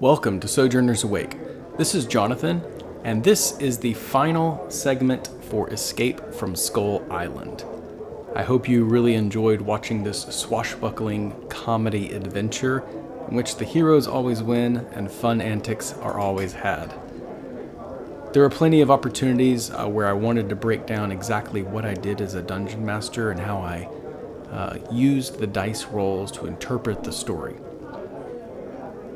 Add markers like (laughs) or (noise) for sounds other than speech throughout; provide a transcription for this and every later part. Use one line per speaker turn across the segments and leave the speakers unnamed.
Welcome to Sojourners Awake. This is Jonathan, and this is the final segment for Escape from Skull Island. I hope you really enjoyed watching this swashbuckling comedy adventure in which the heroes always win and fun antics are always had. There are plenty of opportunities uh, where I wanted to break down exactly what I did as a dungeon master and how I uh, used the dice rolls to interpret the story.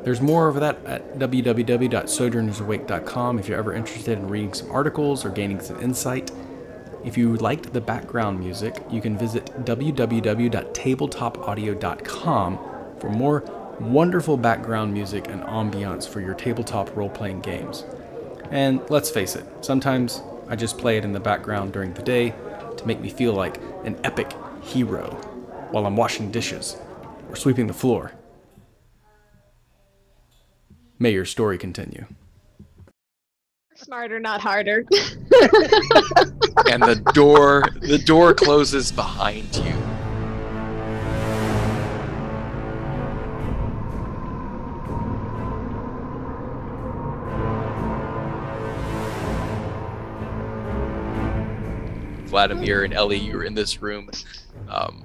There's more of that at www.sojournersawake.com if you're ever interested in reading some articles or gaining some insight. If you liked the background music, you can visit www.tabletopaudio.com for more wonderful background music and ambiance for your tabletop role playing games. And let's face it, sometimes I just play it in the background during the day to make me feel like an epic hero while I'm washing dishes or sweeping the floor. May your story continue.
Smarter, not harder. (laughs)
and the door the door closes behind you. Vladimir and Ellie, you're in this room. Um,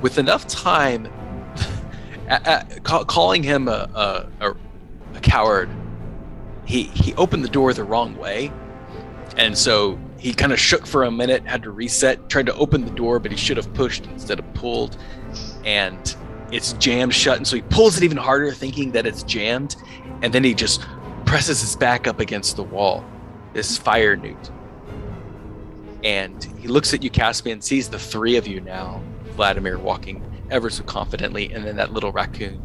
with enough time, ca- calling him a, a, a, a coward, he, he opened the door the wrong way. And so he kind of shook for a minute, had to reset, tried to open the door, but he should have pushed instead of pulled. And it's jammed shut. And so he pulls it even harder, thinking that it's jammed. And then he just presses his back up against the wall, this fire newt and he looks at you, Caspian, sees the three of you now, Vladimir walking ever so confidently, and then that little raccoon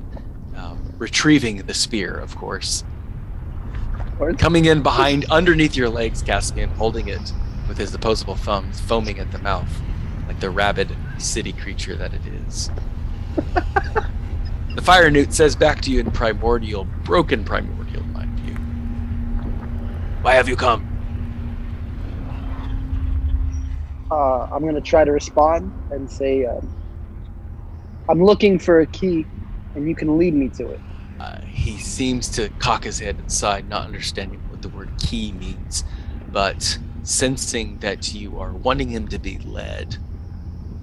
um, retrieving the spear, of course. Coming in behind, underneath your legs, Caspian, holding it with his opposable thumbs, foaming at the mouth, like the rabid city creature that it is. (laughs) the fire newt says back to you in primordial, broken primordial, mind you. Why have you come?
uh, I'm going to try to respond and say, um, I'm looking for a key and you can lead me to it.
Uh, he seems to cock his head inside, not understanding what the word key means, but sensing that you are wanting him to be led.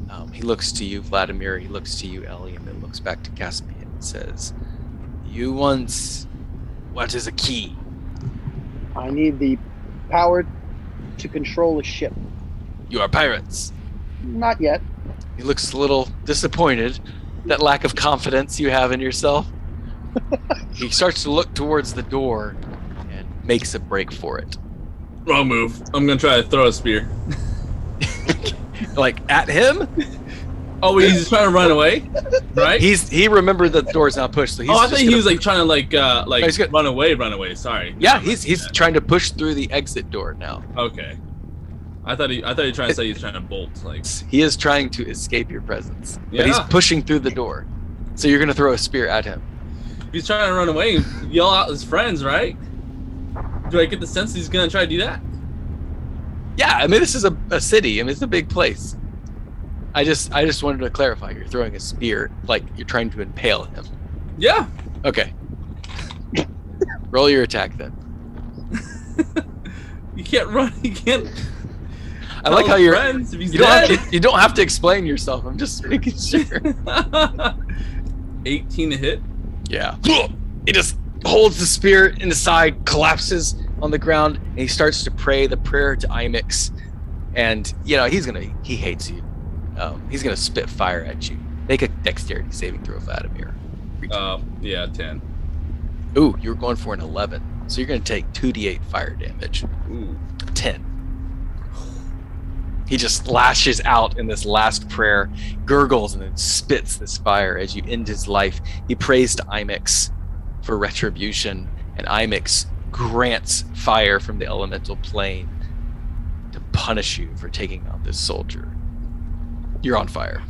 Um, he looks to you, Vladimir, he looks to you, Ellie, and then looks back to Caspian and says, You want What is a key?
I need the power to control a ship.
You are pirates.
Not yet.
He looks a little disappointed. That lack of confidence you have in yourself. he starts to look towards the door and makes a break for it.
Wrong move. I'm gonna try to throw a spear. (laughs)
like at him?
Oh, he's trying to run away, right?
He's he remembered that the door's not pushed, so he's.
oh, I thought he was like trying to like uh like
No, he's gonna-
run away, run away. Sorry.
Yeah, he's he's trying to push through the exit door now.
Okay. I thought he I thought he was trying to say (laughs) he's trying to bolt. Like
He is trying to escape your presence, but he's pushing through the door. So you're gonna throw a spear at him.
he's trying to run away, yell out his friends, right? Do I get the sense he's gonna try to do that?
Yeah, I mean this is a, a city. I mean it's a big place. I just I just wanted to clarify. You're throwing a spear, like you're trying to impale him.
Yeah.
Okay. (laughs) Roll your attack then. (laughs)
You can't run. You can't.
I like how you're.
friends
You don't, have to, you don't have to explain yourself. I'm just making (laughs) sure.
18 to hit.
Yeah. (laughs) He just holds the spear in the side, collapses on the ground, and he starts to pray the prayer to Imix. And you know he's gonna he hates you. Um, he's gonna spit fire at you. Make a dexterity saving throw, Vladimir.
Uh, yeah, 10.
Ooh, you're going for an 11, so you're gonna take 2d8 fire damage.
Ooh.
10. He just lashes out in this last prayer, gurgles, and then spits this fire as you end his life. He prays to Imix for retribution, and Imix grants fire from the elemental plane to punish you for taking out this soldier. You're on fire.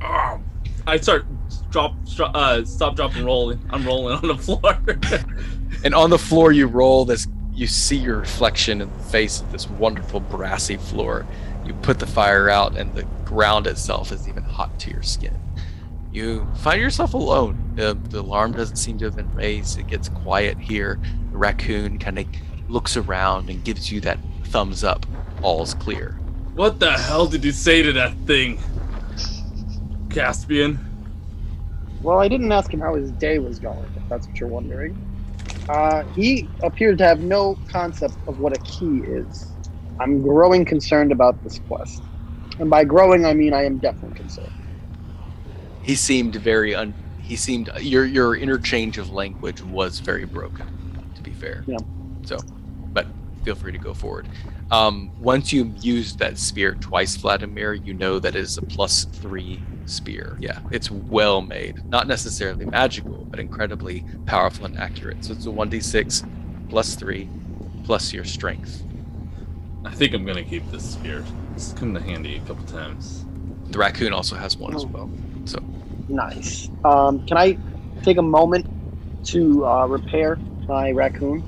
Oh. I start drop, stop, uh, stop, drop, and roll. I'm rolling on the floor. (laughs)
And on the floor, you roll this. You see your reflection in the face of this wonderful brassy floor. You put the fire out, and the ground itself is even hot to your skin. you find yourself alone. The, the alarm doesn't seem to have been raised. It gets quiet here. The raccoon kind of looks around and gives you that thumbs up. All's clear.
What the hell did you say to that thing? Caspian?
Well, I didn't ask him how his day was going, if that's what you're wondering. Uh, he appeared to have no concept of what a key is. I'm growing concerned about this quest. And by growing, I mean I am definitely concerned.
He seemed very un. He seemed your your interchange of language was very broken. To be fair.
Yeah.
So, but feel free to go forward. Um, once you use that spear twice, Vladimir, you know that is a plus three spear. Yeah, it's well made. Not necessarily magical, but incredibly powerful and accurate. So it's a 1d6 plus three plus your strength.
I think I'm gonna keep this spear. This It's come in handy a couple times.
The raccoon also has one as
Oh.
well. So
Nice. Um, can I take a moment to uh, repair my raccoon?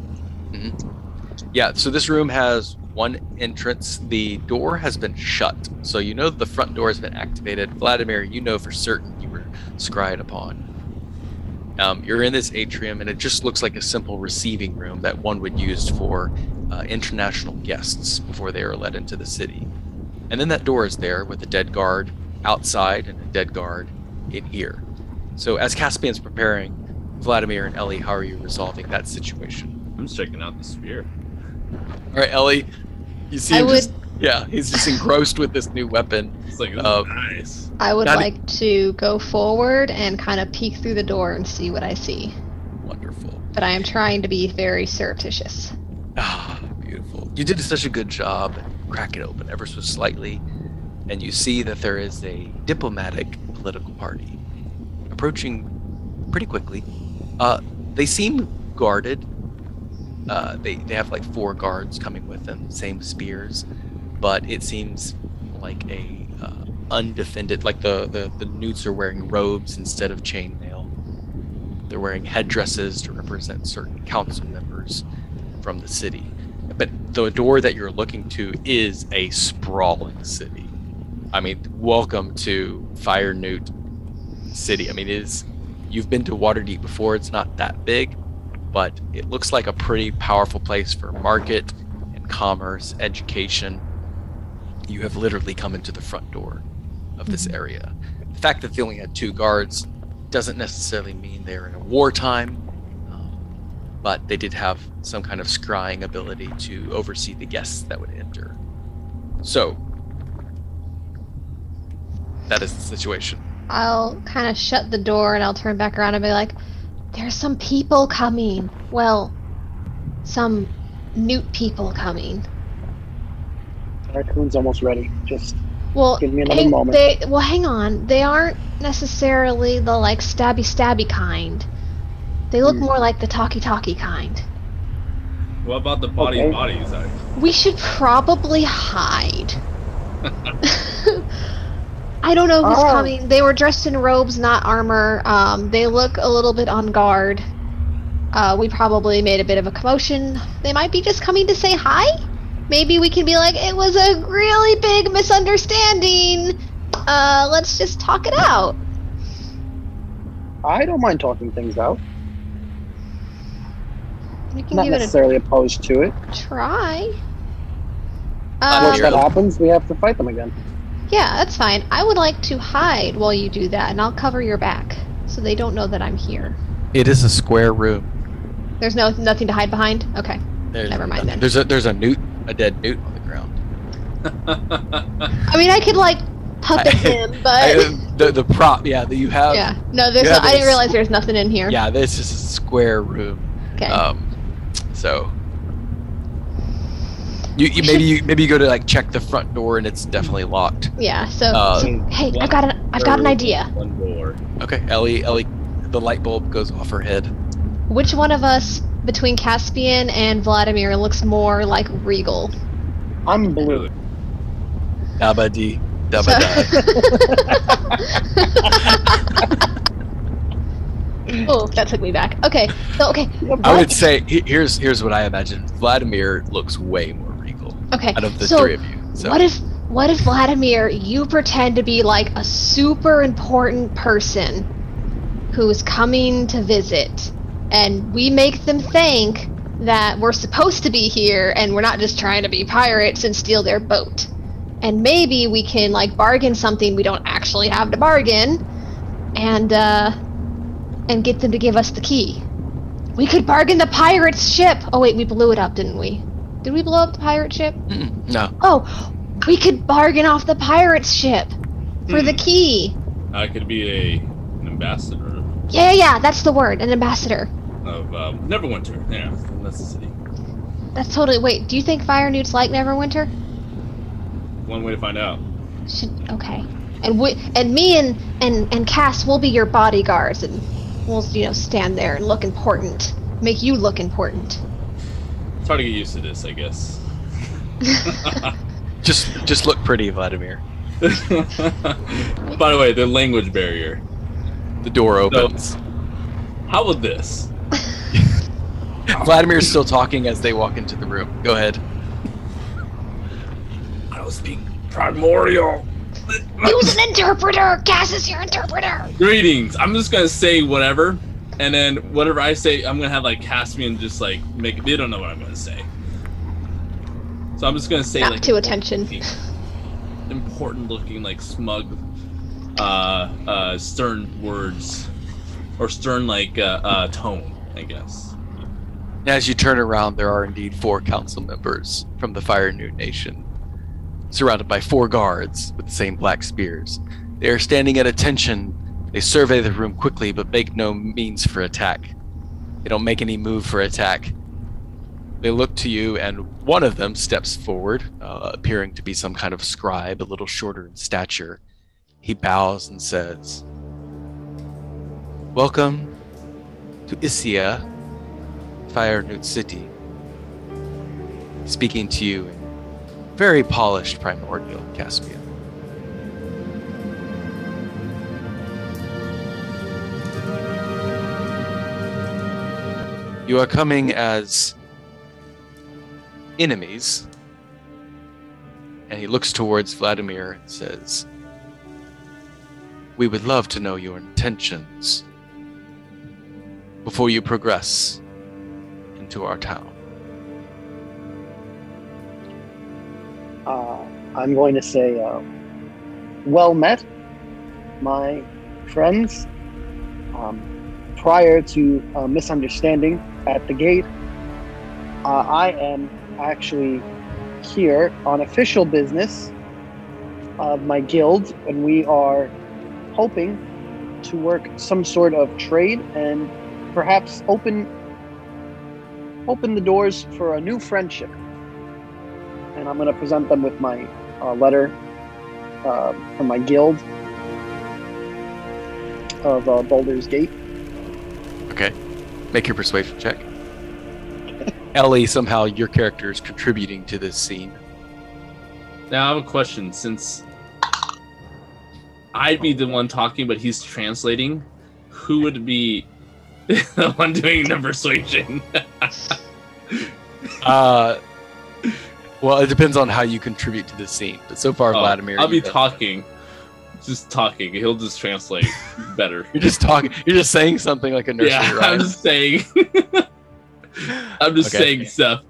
Yeah, so this room has one entrance. The door has been shut. So you know the front door has been activated. Vladimir, you know for certain you were scryed upon. Um, you're in this atrium, and it just looks like a simple receiving room that one would use for uh, international guests before they are let into the city. And then that door is there with a dead guard outside and a dead guard in here. So as Caspian's preparing, Vladimir and Ellie, how are you resolving that situation?
I'm just checking out the sphere.
All right, Ellie, you see
I
him
would
just yeah, he's just engrossed with this new weapon.
It's like this
Uh,
nice.
I would
Not e-
like to go forward and kind of peek through the door and see what I see.
Wonderful.
But I am trying to be very surreptitious.
Ah, beautiful. You did such a good job. Crack it open ever so slightly, and you see that there is a diplomatic political party approaching pretty quickly. Uh, they seem guarded. Uh, they they have like four guards coming with them, same spears, but it seems like a uh, undefended. Like the, the the newts are wearing robes instead of chainmail. They're wearing headdresses to represent certain council members from the city. But the door that you're looking to is a sprawling city. I mean, welcome to Fire Newt City. I mean, it is you've been to Waterdeep before. It's not that big, but it looks like a pretty powerful place for market and commerce, education. You have literally come into the front door of this area. The fact that they only had two guards doesn't necessarily mean they're in a wartime, um, but they did have some kind of scrying ability to oversee the guests that would enter. So, that is the situation.
I'll kind of shut the door and I'll turn back around and be like, there's some people coming. Well, some newt people coming.
Raccoon's almost ready. Just
Well,
Give me another
hang-
moment.
They, well, hang on. They aren't necessarily the like stabby stabby kind. They look
Hmm.
more like the talkie talkie kind.
What about the body
Okay.
bodies? I-
We should probably hide. (laughs) I don't know who's
Oh.
coming. They were dressed in robes, not armor. Um, they look a little bit on guard. Uh, we probably made a bit of a commotion. They might be just coming to say hi. Maybe we can be like, it was a really big misunderstanding. Uh, let's just talk it out.
I don't mind talking things out.
We can
Not
give it
necessarily opposed to it.
try.
Uh,
Once
Um,
that happens, we have to fight them again.
yeah, that's fine. I would like to hide while you do that, and I'll cover your back so they don't know that I'm here.
It is a square room.
There's no nothing to hide behind. Okay.
There's
Never mind
nothing.
then.
There's a there's a newt, a dead newt on the ground.
I mean, I could like puppet
I-
him, (laughs) but
I- the the prop, yeah, that you have.
yeah, no, there's. No,
have
I didn't
this-
realize there's nothing in here.
Yeah, this is a square room.
Okay.
Um, so you, you maybe you (laughs) maybe you go to like check the front door and it's definitely locked.
yeah. So,
Uh,
so hey, I've got an I've got an idea.
One door.
Okay, Ellie, Ellie, the light bulb goes off her head.
Which one of us between Caspian and Vladimir looks more like regal?
I'm blue.
Dabba dee, dabba da. (laughs)
oh, that took me back. Okay. So okay.
I would say he- here's here's what I imagine. Vladimir looks way more regal
Okay.
out of the
so
three of you. So
what if what if Vladimir, you pretend to be like a super important person who's coming to visit, and we make them think that we're supposed to be here and we're not just trying to be pirates and steal their boat. And maybe we can like bargain something we don't actually have to bargain and uh and get them to give us the key. We could bargain the pirate's ship. Oh wait, we blew it up, didn't we? Did we blow up the pirate ship?
Mm, no.
Oh, we could bargain off the pirate's ship for the key.
I could be a an ambassador
Yeah, yeah, yeah, that's the word, an ambassador.
Of um, Neverwinter. Yeah, that's the city.
That's totally. Wait, do you think fire newts like Neverwinter?
One way to find out.
Should okay. And we and me and and and Cass will be your bodyguards, and we'll you know stand there and look important, make you look important.
It's hard to get used to this, I guess. (laughs)
Just just look pretty, Vladimir.
By the way, the language barrier.
The door opens.
How about this? (laughs)
Vladimir's still talking as they walk into the room. Go ahead.
I don't speak primordial.
Use an interpreter. Cass is your interpreter.
Greetings. I'm just gonna say whatever, and then whatever I say, I'm gonna have like Caspian just like make. They don't know what I'm gonna say. So I'm just gonna say
Back
like
to attention.
important looking, like smug, uh, uh, stern words, or stern like uh, uh, tone, I guess.
As you turn around, there are indeed four council members from the Fire Newt Nation, surrounded by four guards with the same black spears. They are standing at attention. They survey the room quickly, but make no means for attack. They don't make any move for attack. They look to you, and one of them steps forward, uh, appearing to be some kind of scribe, a little shorter in stature. He bows and says, Welcome to Isia, Fire Newt City. Speaking to you in very polished primordial Caspian. You are coming as enemies. And he looks towards Vladimir and says, We would love to know your intentions before you progress into our town.
Uh, I'm going to say, uh, well met, my friends. Um, prior to a misunderstanding at the gate, uh, I am actually here on official business of my guild, and we are hoping to work some sort of trade and perhaps open open the doors for a new friendship and I'm going to present them with my uh, letter uh, from my guild of uh, Baldur's Gate.
Okay. Make your persuasion check. (laughs) Ellie, somehow your character is contributing to this scene.
Now I have a question. Since I'd be the one talking, but he's translating, who would be (laughs) the one doing the persuasion? (laughs)
Uh, well, it depends on how you contribute to the scene. But so far,
Oh,
Vladimir,
I'll be
you've
talking, just talking. He'll just translate (laughs) better.
You're just talking. You're just saying something like a nursery
yeah, I'm just saying. I'm just
Okay.
saying stuff.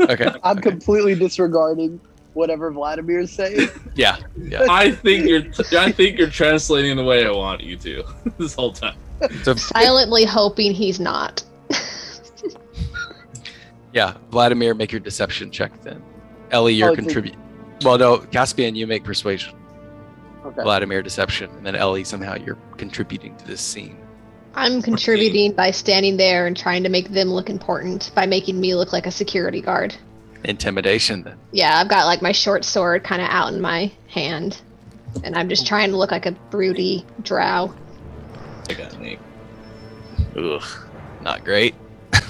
Okay.
I'm
okay.
completely disregarding whatever Vladimir's saying. (laughs)
Yeah. Yeah.
I think you're. I think you're translating the way I want you to (laughs) this whole time.
So
Silently hoping he's not. (laughs)
yeah, Vladimir, make your deception check then. Ellie,
Oh,
you're
it's
contribute. Well, no, Caspian, you make persuasion.
Okay.
Vladimir, deception, and then Ellie, somehow you're contributing to this scene.
I'm contributing by standing there and trying to make them look important by making me look like a security guard.
Intimidation, then.
Yeah, I've got like my short sword kind of out in my hand, and I'm just trying to look like a broody drow.
I got Nate.
Ugh, not great. (laughs)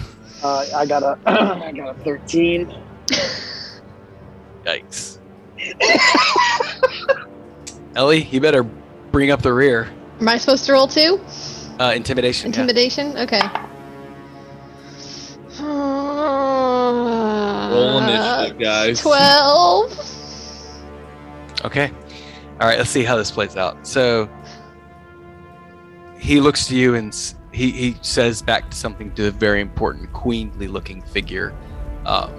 Uh, I got a (clears throat) I got a 13. (laughs)
Yikes. Ellie, you better bring up the rear.
Am I supposed to roll too?
Uh, intimidation. yeah.
Intimidation? Okay.
Roll initiative, guys.
12.
Okay. All right. Let's see how this plays out. So he looks to you and he, he says back to something to a very important queenly looking figure. Um,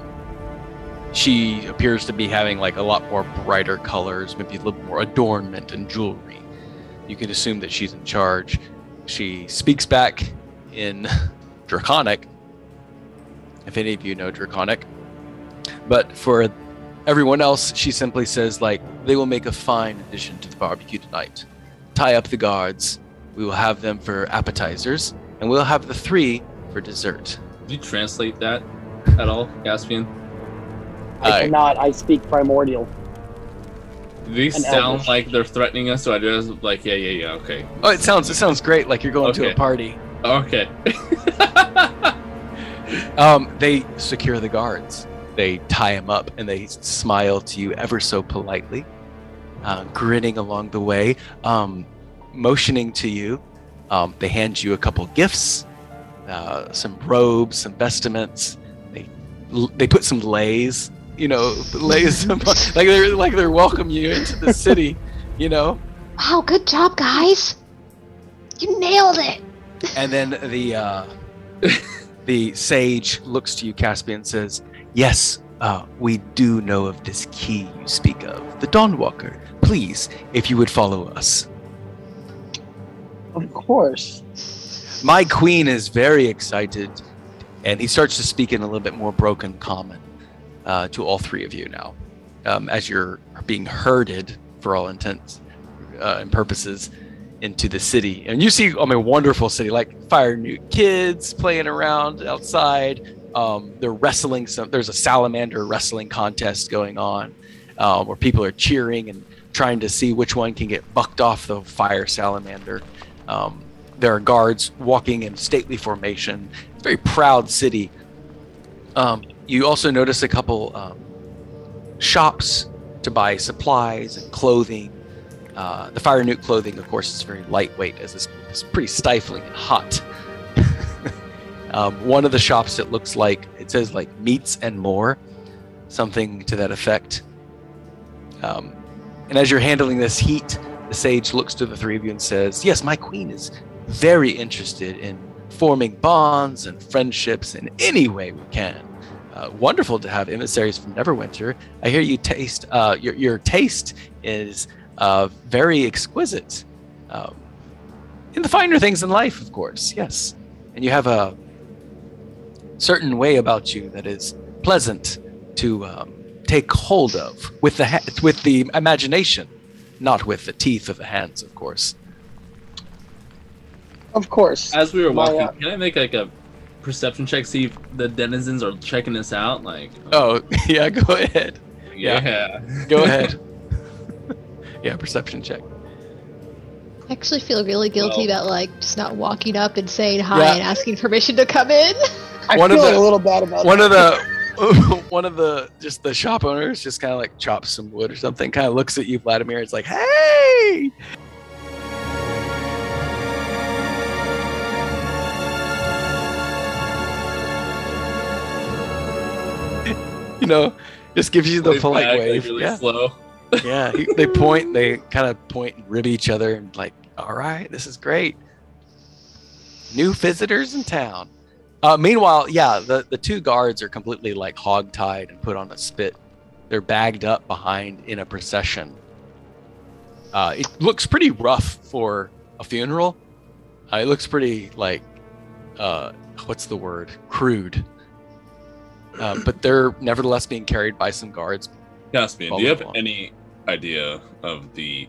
she appears to be having like a lot more brighter colors, maybe a little more adornment and jewelry. You can assume that she's in charge. She speaks back in (laughs) Draconic, if any of you know Draconic. But for everyone else, she simply says, like, they will make a fine addition to the barbecue tonight. Tie up the guards. We will have them for appetizers, and we'll have the three for dessert.
Did you translate that at all, Caspian?
I
Uh,
cannot. I speak primordial.
Do these
An
sound
elvish.
like they're threatening us? So I just like, yeah, yeah, yeah. Okay,
Oh, it sounds it sounds great, like you're going to a party.
okay. (laughs)
Um, they secure the guards. They tie him up and they smile to you ever so politely, uh, grinning along the way, um, motioning to you. Um, they hand you a couple gifts, uh, some robes, some vestments. They they put some leis, you know, leis (laughs) like they're like they're welcome you into the city, (laughs) you know.
Wow, good job, guys. You nailed it.
And then the uh, (laughs) the sage looks to you, Caspian, and says, "Yes, uh, we do know of this key you speak of, the Dawnwalker. Please, if you would follow us.
Of course.
My queen is very excited." And he starts to speak in a little bit more broken common uh, to all three of you now, um, as you're being herded, for all intents uh, and purposes, into the city. And you see, I mean, wonderful city, like fire newt kids playing around outside. Um, they're wrestling. Some there's a salamander wrestling contest going on, uh, where people are cheering and trying to see which one can get bucked off the fire salamander. Um, there are guards walking in stately formation. It's a very proud city. Um, you also notice a couple um, shops to buy supplies and clothing. Uh, the fire newt clothing, of course, is very lightweight as it's, it's pretty stifling and hot. Um, one of the shops, it looks like it says like meats and more, something to that effect. Um, and as you're handling this heat, the sage looks to the three of you and says, "Yes, my queen is very interested in forming bonds and friendships in any way we can. Uh, wonderful to have emissaries from Neverwinter. I hear you taste uh, your your taste is uh, very exquisite. Um, in the finer things in life, of course, yes. And you have a certain way about you that is pleasant to um, take hold of with the ha- with the imagination, not with the teeth of the hands, of course.
Of course.
As we were
My,
walking,
uh,
can I make like a perception check? See if the denizens are checking this out. Like,
Oh, (laughs) yeah, go ahead.
yeah.
Go ahead. (laughs) yeah, perception check.
I actually feel really guilty
Well-
about like just not walking up and saying hi
Yeah.
and asking permission to come in.
I
one of
feel
the-
a little bad about
One
that.
of the (laughs) (laughs) one of the just the shop owners just kind of like chops some wood or something. Kind of looks at you, Vladimir. It's like, hey. (laughs) You know, just gives you the
Wave
polite
back, like,
wave.
really
yeah.
slow.
Yeah he, they point they kind of point and rib each other and like all right this is great. New visitors in town. Uh, meanwhile yeah the, the two guards are completely like hog-tied and put on a spit. They're bagged up behind in a procession. Uh, it looks pretty rough for a funeral. Uh, it looks pretty like uh, what's the word? Crude. Uh, but they're nevertheless being carried by some guards.
Caspian, do you have
along.
any idea of the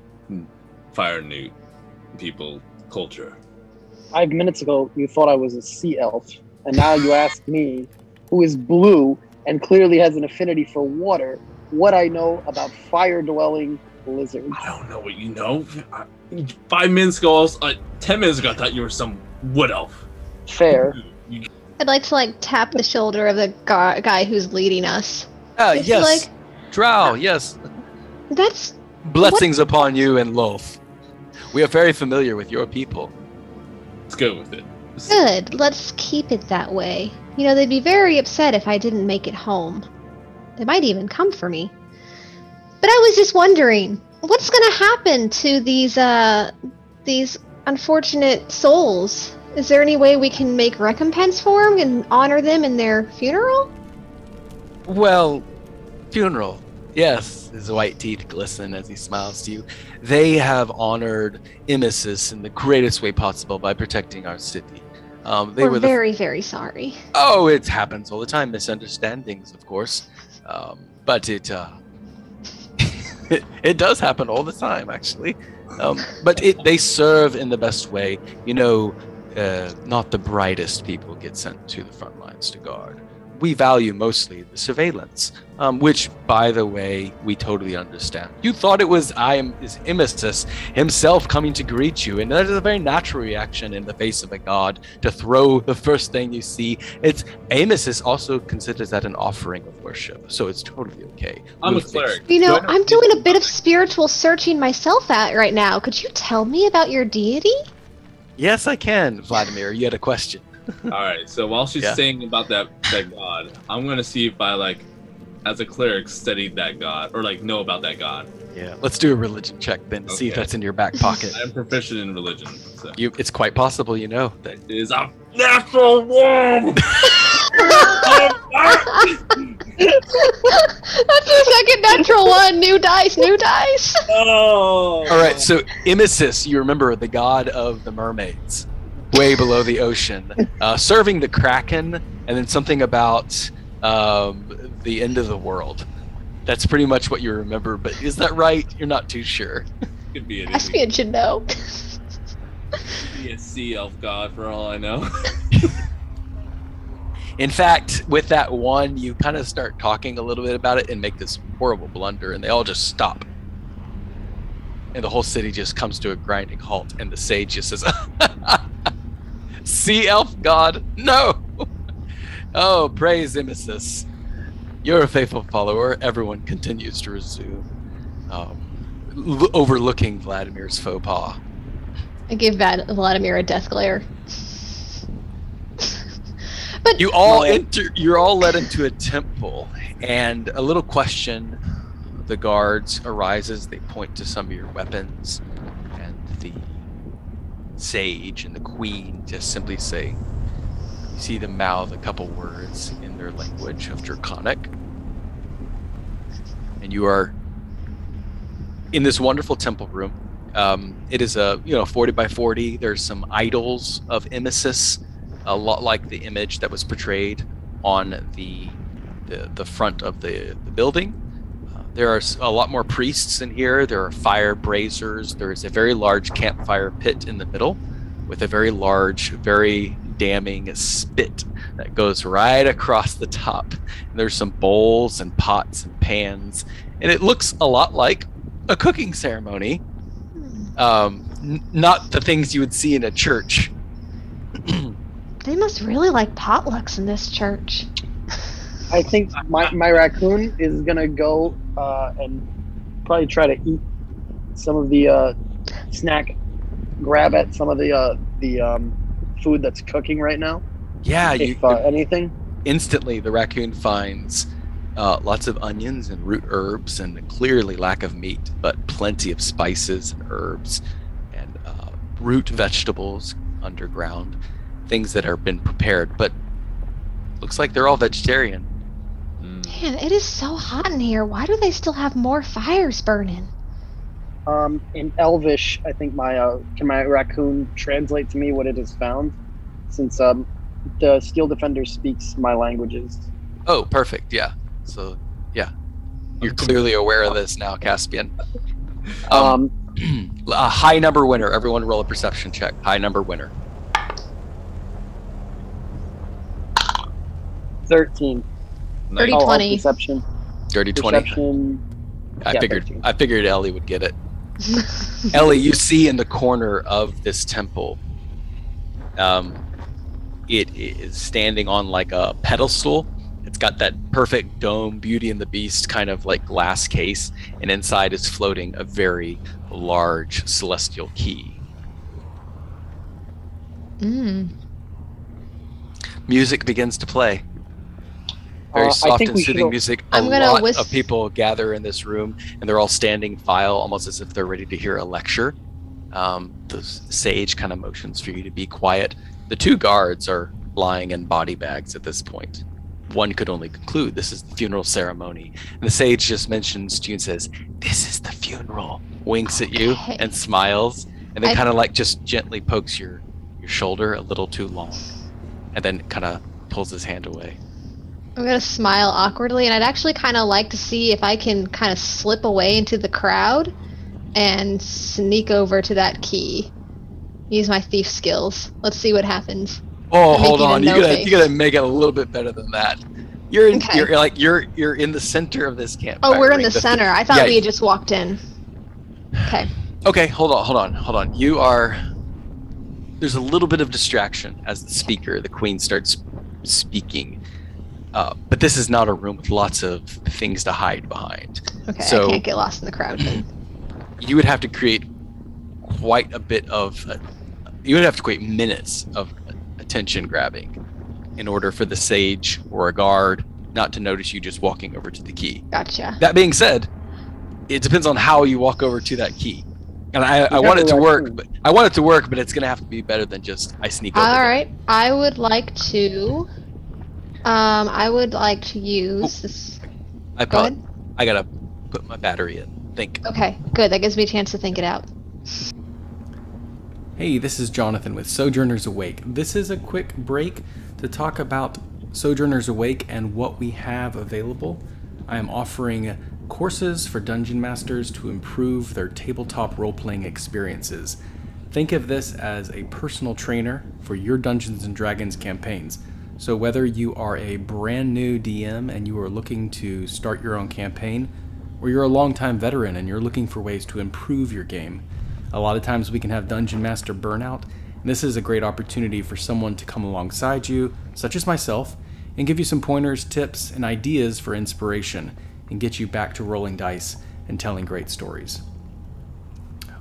fire newt people culture?
Five minutes ago, you thought I was a sea elf, and now you ask me, who is blue and clearly has an affinity for water, what I know about fire-dwelling lizards.
I don't know what you know. I- Five minutes ago, uh, ten minutes ago, I thought you were some wood elf.
Fair.
I'd like to like tap the shoulder of the guy who's leading us. Just
yes.
like-
Drow, yes.
That's
Blessings upon you and Lolth. We are very familiar with your people.
Let's go with it.
good. Let's keep it that way. You know, they'd be very upset if I didn't make it home. They might even come for me. But I was just wondering, what's gonna happen to these uh these unfortunate souls? Is there any way we can make recompense for them and honor them in their funeral?
Well, funeral. Yes, his white teeth glisten as he smiles to you. They have honored Emesis in the greatest way possible by protecting our city. Um, they
We're
were the
very, very sorry.
Oh, it happens all the time. Misunderstandings, of course. Um, but it, uh, it (laughs) it does happen all the time, actually. Um, but it they serve in the best way. You know, uh, not the brightest people get sent to the front lines to guard. We value mostly the surveillance, um, which, by the way, we totally understand. You thought it was I am is Emesis himself coming to greet you, and that is a very natural reaction in the face of a god to throw the first thing you see. It's Emesis also considers that an offering of worship, so it's totally okay.
I'm a
We'll fix-
cleric.
You know,
I know
I'm doing a bit of spiritual searching myself at right now. Could you tell me about your deity?
Yes, I can, Vladimir. You had a question.
All right. So while she's
Yeah.
saying about that that god, I'm gonna see if I like, as a cleric, studied that god or like know about that god.
Yeah, let's do a religion check then to see if that's in your back pocket. (laughs)
I'm proficient in religion, so
You, it's quite possible you know that.
it is a natural one. (laughs)
That's the second natural one. New dice, new dice.
oh.
All right, so Emesis, you remember the god of the mermaids, way below the ocean, uh, serving the kraken, and then something about um, the end of the world. That's pretty much what you remember, but is that right? You're not too sure. (laughs)
Could be anything.
Caspian should know.
Be a sea elf god for all I know. (laughs)
In fact, with that one, you kind of start talking a little bit about it and make this horrible blunder, and they all just stop. And the whole city just comes to a grinding halt, and the sage just says, (laughs) Sea elf god, no! oh, praise Emesis. You're a faithful follower. Everyone continues to resume, um, overlooking Vladimir's faux pas.
I give Vlad- Vladimir a death glare. but
You all enter. You're all led into a temple, and a little question. The guards arises. They point to some of your weapons, and the sage and the queen just simply say, "You see them mouth a couple words in their language of Draconic, and you are in this wonderful temple room. Um, it is a you know 40 by 40. There's some idols of Emesis a lot like the image that was portrayed on the the, the front of the, the building. There are a lot more priests in here. There are fire braziers. There is a very large campfire pit in the middle with a very large, very damning spit that goes right across the top. And there's some bowls and pots and pans, and it looks a lot like a cooking ceremony. Um, n- not the things you would see in a church.
they must really like potlucks in this church.
I think my, my raccoon is gonna go uh, and probably try to eat some of the uh, snack, grab at some of the uh, the um, food that's cooking right now.
Yeah, you,
if uh, anything,
instantly the raccoon finds uh, lots of onions and root herbs and clearly lack of meat, but plenty of spices and herbs and uh, root vegetables underground, things that have been prepared. But looks like they're all vegetarian.
Man, it is so hot in here. Why do they still have more fires burning?
um, in Elvish, I think my uh, can my raccoon translate to me what it has found, since um, the Steel Defender speaks my languages.
Oh, perfect. Yeah. So, yeah, you're clearly aware of this now, Caspian. (laughs) Um,
Um, (clears throat)
a high number winner. Everyone roll a perception check. High number winner.
thirteen.
Nice.
Thirty-
Oh, oh,
20.
Dirty twenty.
Perception.
I
yeah,
figured.
13.
I figured Ellie would get it. (laughs) Ellie, you see in the corner of this temple, um, it is standing on like a pedestal. It's got that perfect dome, Beauty and the Beast kind of like glass case, and inside is floating a very large celestial key.
mm.
Music begins to play. Very
Uh,
soft and soothing music. A
I'm gonna
lot
whis-
of people gather in this room, and they're all standing file, almost as if they're ready to hear a lecture. Um, the sage kind of motions for you to be quiet. The two guards are lying in body bags at this point. One could only conclude this is the funeral ceremony. And the sage just mentions to you and says, This is the funeral. Winks at you and smiles, and then kind of like just gently pokes your, your shoulder a little too long, and then kind of pulls his hand away.
I'm gonna smile awkwardly, and I'd actually kind of like to see if I can kind of slip away into the crowd and sneak over to that key. Use my thief skills. Let's see what happens.
Oh, hold on. You
no
gotta
face.
you gotta make it a little bit better than that. You're in,
Okay.
you're like you're you're in the center of this camp.
Oh, we're in the center. I thought
yeah.
we had just walked in. Okay.
Okay, hold on, hold on, hold on. You are there's a little bit of distraction as the speaker, the queen starts speaking. Uh, but this is not a room with lots of things to hide behind.
Okay.
So-
I can't get lost in the crowd. Then. (clears throat)
You would have to create quite a bit of uh, you would have to create minutes of attention grabbing in order for the sage or a guard not to notice you just walking over to the key.
Gotcha.
That being said, it depends on how you walk over to that key. And I, I want it to work, but I want it to work, but it's gonna have to be better than just I sneak over.
All
there.
I would like to. Um, I would like to use this.
I
Go ahead.
I gotta put my battery in. Think.
Okay. Good. That gives me a chance to think it out.
Hey, this is Jonathan with Sojourners Awake. This is a quick break to talk about Sojourners Awake and what we have available. I am offering courses for dungeon masters to improve their tabletop role playing experiences. Think of this as a personal trainer for your Dungeons and Dragons campaigns. So, whether you are a brand new DM and you are looking to start your own campaign, or you're a longtime veteran and you're looking for ways to improve your game, a lot of times we can have dungeon master burnout, and this is a great opportunity for someone to come alongside you, such as myself, and give you some pointers, tips, and ideas for inspiration, and get you back to rolling dice and telling great stories.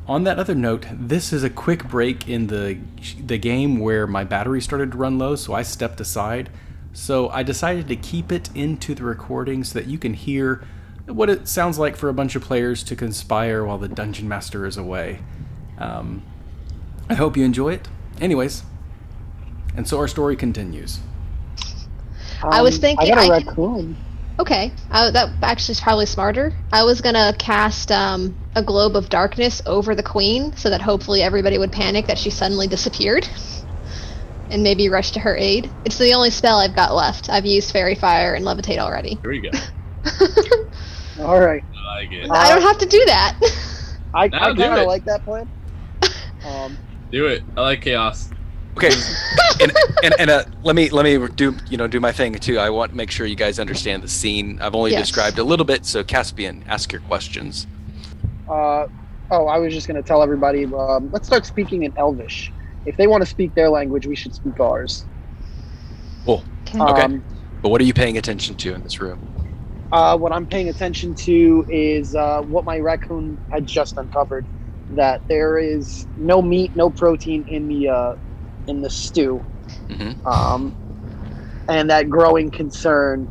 On that other note, this is a quick break in the the game where my battery started to run low, so I stepped aside. So I decided to keep it into the recording so that you can hear what it sounds like for a bunch of players to conspire while the dungeon master is away. Um, I hope you enjoy it. Anyways, and so our story continues.
I was
Um,
thinking
I got a
I can-
raccoon.
Okay. Uh, that actually is probably smarter. I was gonna cast um, a globe of darkness over the queen so that hopefully everybody would panic that she suddenly disappeared. And maybe rush to her aid. It's the only spell I've got left. I've used Faerie Fire and Levitate already.
Here we go. (laughs)
All right.
I like it.
I don't have to do that.
I, I kind of like that plan. (laughs) Um,
Do it. I like chaos.
Okay, (laughs) and and, and uh, let me let me do you know do my thing too. I want to make sure you guys understand the scene. I've only
Yes.
described a little bit, so Caspian, ask your questions.
uh, oh, I was just going to tell everybody um, let's start speaking in Elvish. If they want to speak their language, we should speak ours. Cool.
Okay.
Um,
But what are you paying attention to in this room?
uh, what I'm paying attention to is uh, what my raccoon had just uncovered. That there is no meat, no protein in the uh, in the stew,
hmm
um, and that growing concern.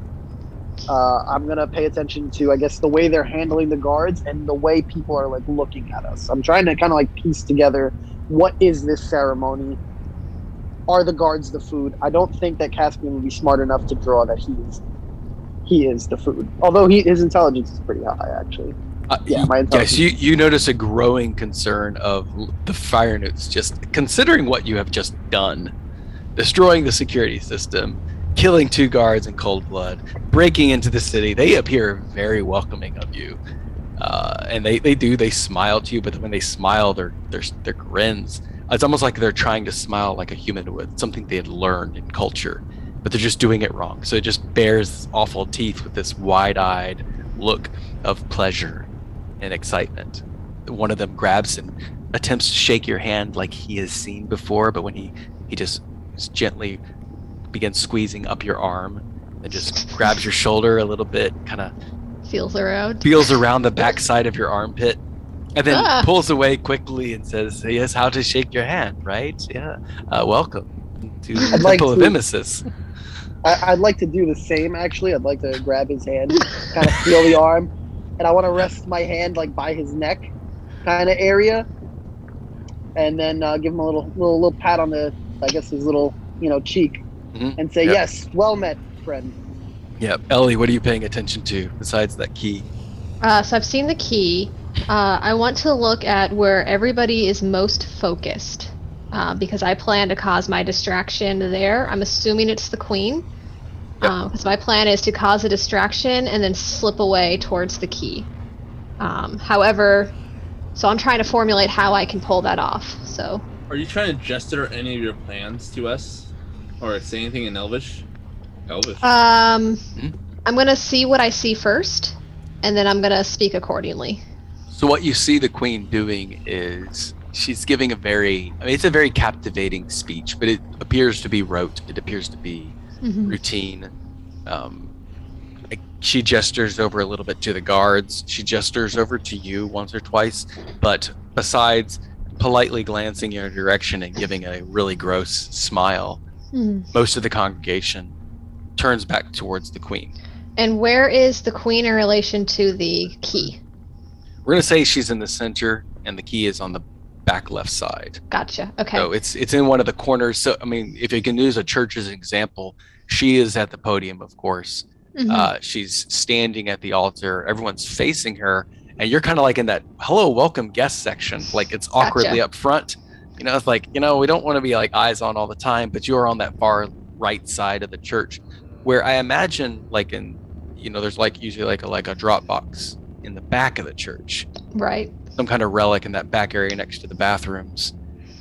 Uh, I'm gonna pay attention to, I guess, the way they're handling the guards and the way people are like looking at us. I'm trying to kind of like piece together what is this ceremony. Are the guards the food? I don't think that Caspian would be smart enough to draw that he is he is the food. Although he his intelligence is pretty high, actually.
Uh,
Yeah, my
yes, you you notice a growing concern of the fire newts. Just considering what you have just done, destroying the security system, killing two guards in cold blood, breaking into the city. They appear very welcoming of you, uh, and they, they do they smile to you. But when they smile, their their their grins. It's almost like they're trying to smile like a human would, something they had learned in culture, but they're just doing it wrong. So it just bears awful teeth with this wide-eyed look of pleasure and excitement. One of them grabs and attempts to shake your hand like he has seen before, but when he he just gently begins squeezing up your arm and just (laughs) grabs your shoulder a little bit, kind of
Feels around.
feels around the backside of your armpit, and then
Ah.
pulls away quickly and says, "Yes, how to shake your hand, right? Yeah, uh, welcome to the
like
Temple of Emesis."
I'd like to do the same. Actually, I'd like to grab his hand, kind of feel the arm, and I want to rest my hand like by his neck, kind of area, and then uh, give him a little little little pat on the, I guess his little you know cheek,
Mhm.
and say,
Yep.
"Yes, well met, friend."
Yep. Ellie, what are you paying attention to besides that key?
Uh, so I've seen the key. Uh, I want to look at where everybody is most focused uh, because I plan to cause my distraction there. I'm assuming it's the queen.
Yep.
Because my plan is to cause a distraction and then slip away towards the key. Um, however, so I'm trying to formulate how I can pull that off. So
Are you trying to gesture any of your plans to us, or say anything in Elvish? Elvish.
um,
Mhm.
I'm going to see what I see first, and then I'm going to speak accordingly.
So what you see the queen doing is she's giving a very I mean it's a very captivating speech, but it appears to be rote. It appears to be
Mhm.
routine. Um, she gestures over a little bit to the guards. She gestures over to you once or twice, but besides politely glancing in your direction and giving a really gross smile,
Mhm.
most of the congregation turns back towards the queen.
And where is the queen in relation to the key?
We're gonna say she's in the center, and the key is on the back left side.
Gotcha. Okay.
So it's it's in one of the corners. So I mean, if you can use a church as an example, she is at the podium, of course.
Mhm.
Uh, she's standing at the altar. Everyone's facing her, and you're kind of like in that "hello, welcome guest" section. Like it's awkwardly up front. You know, it's like you know we don't want to be like eyes on all the time, but you are on that far right side of the church, where I imagine like in you know there's like usually like a like a drop box in the back of the church
right.
Some kind of relic in that back area next to the bathrooms,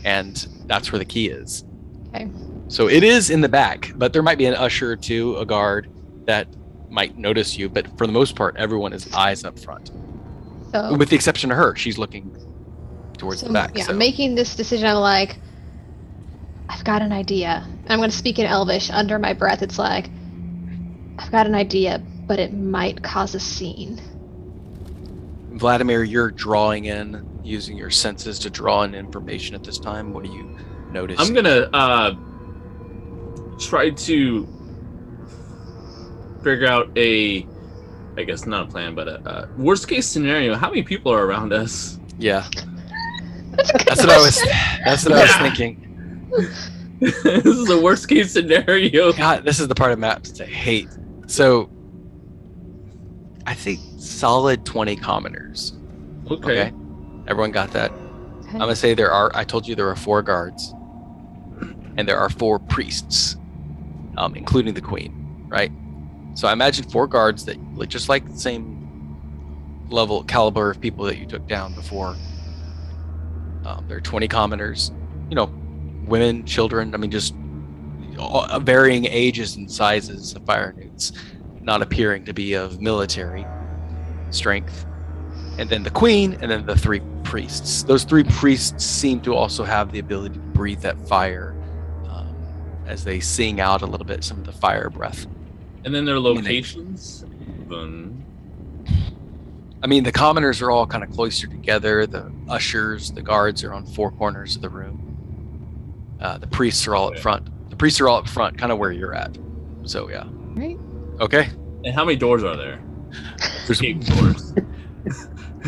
and that's where the key is.
Okay.
So it is in the back, but there might be an usher or two, a guard that might notice you, but for the most part, everyone is eyes up front,
So,
with the exception of her. She's looking towards
so,
the back.
yeah,
so.
making this decision, I'm like, I've got an idea. I'm going to speak in Elvish under my breath. It's like, I've got an idea, but it might cause a scene.
Vladimir, you're drawing in using your senses to draw in information at this time. What do you notice?
I'm gonna uh, try to figure out a, I guess not a plan, but a, a worst case scenario. How many people are around us?
yeah,
That's,
that's what I was. That's what I was thinking. (laughs)
this is the worst case scenario.
God, this is the part of maps I hate. So, I think solid 20 commoners.
Okay.
Okay. Everyone got that?
Okay.
I'm gonna say there are. I told you there are four guards, and there are four priests, um, including the queen, right? So I imagine four guards that look just like the same level caliber of people that you took down before. Um, there are 20 commoners, you know, women, children. I mean, just all, varying ages and sizes of fire newts, not appearing to be of military strength and then the queen, and then the three priests. Those three priests seem to also have the ability to breathe that fire um, as they sing out a little bit some of the fire breath.
And then their locations. Boom.
I mean, the commoners are all kind of cloistered together. The ushers, the guards are on four corners of the room. Uh, the priests are all up front. The priests are all up front, kind of where you're at. So yeah.
Right.
Okay.
And how many doors are there? (laughs)
There's,
Escape doors.